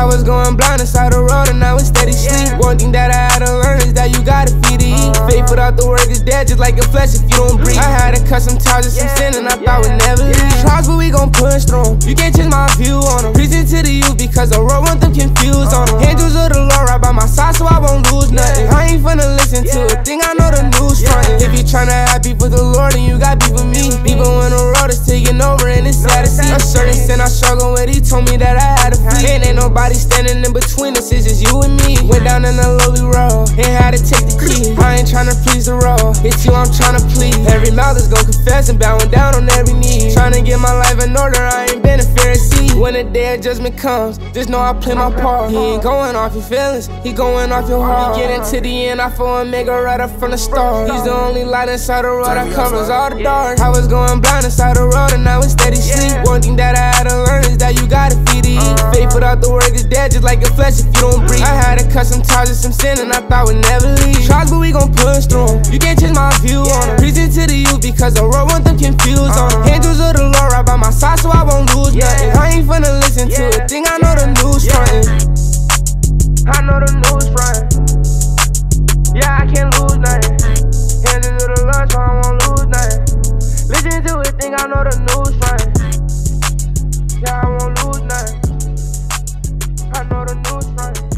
I was going blind inside the road and I was steady sleep. One thing that I had to learn is that you gotta feed to eat. Faith without the work is dead, just like a flesh if you don't breathe. I had to cut some ties and some sin and I thought we'd never leave. Trials, but we gon' push through. You can't change my view on them. Preaching to the youth because the road want them confused on them. Uh-huh. Angels of the Lord right by my side so I won't lose nothing. I ain't finna listen to a thing, I know the news frontin'. If you tryna have beef with the Lord, then you got beef with me. Even when the road is taking over and it's sad to see. A certain sin I struggle with, he told me that I had to flee. And ain't nobody standing in between us, it's just you and me. Went down in the lowly road, and had to take the key. I ain't tryna please the road, it's you I'm tryna please. Every mouth is gon' confess and bowing down on every knee. Tryna get my life in order, I ain't been a Pharisee. When the day of judgment comes, just know I play my part. He ain't going off your feelings, he going off your heart. We get into the end, I feel a mega right up from the start. He's the only light inside the road that covers all the dark. I was going blind inside the road and I was steady sleep. One thing that I had to learn is that you gotta feed to eat. Uh-huh. Faith without the work is dead, just like a flesh if you don't breathe. I had to cut some ties with some sin and I thought we'd never leave. Trials, but we gon' push through 'em. You can't change my view on them. Preaching to the youth because the road want them confused on them. Think I know the news yeah. frontin'. I know the news frontin'. Yeah, I can't lose nothing. Hand into the lunch, I won't lose nothing. Listen to it, think I know the news frontin'. Yeah, I won't lose nothing. I know the news frontin'.